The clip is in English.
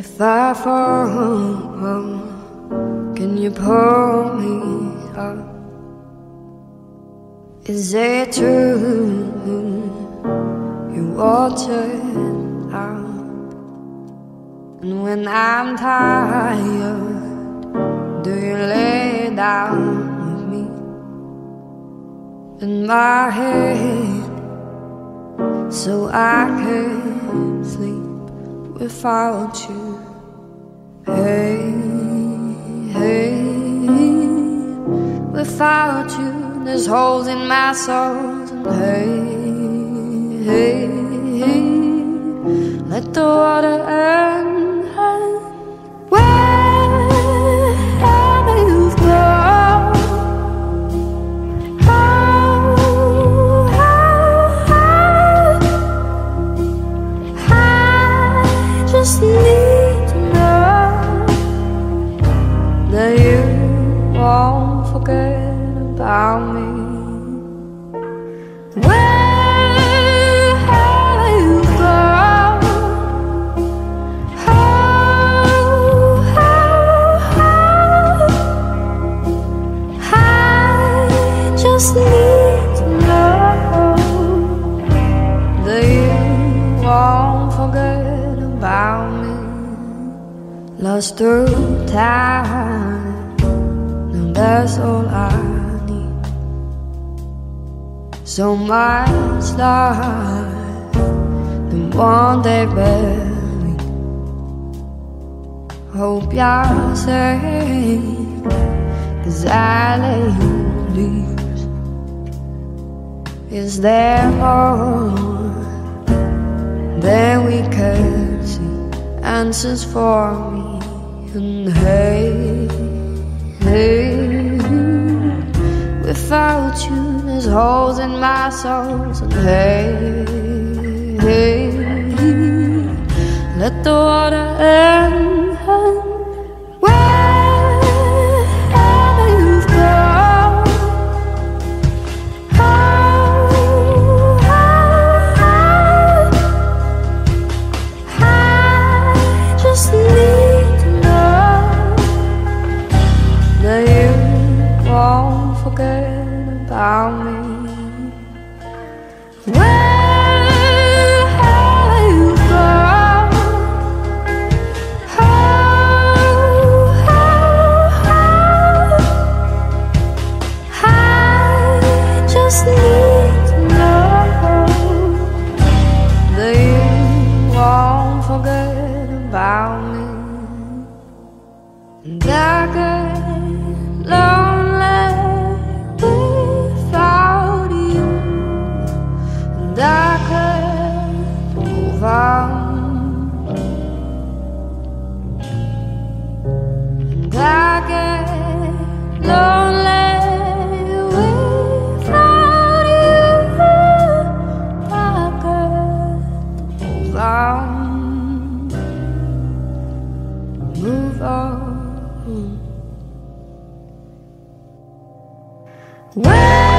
If I fall, um, can you pull me up? Is it true you watered out? And when I'm tired, do you lay down with me in my head so I can without you? Hey, hey, without you. There's holes in my soul, and hey, hey, hey, let the water end. Forget about me. Where have you gone? How, how, how? I just need to know that you won't forget about me. Lost through time, that's all I need. So much life, the one they bury. Hope you're safe, cause I lay leaves. Is there more than we can see? Answers for me, and hey, hey, without you, there's holes in my soul, and hey, hey, let the water end. Won't forget about me. Where have you gone? How, how, I just need to know that you won't forget about me. And Whoa!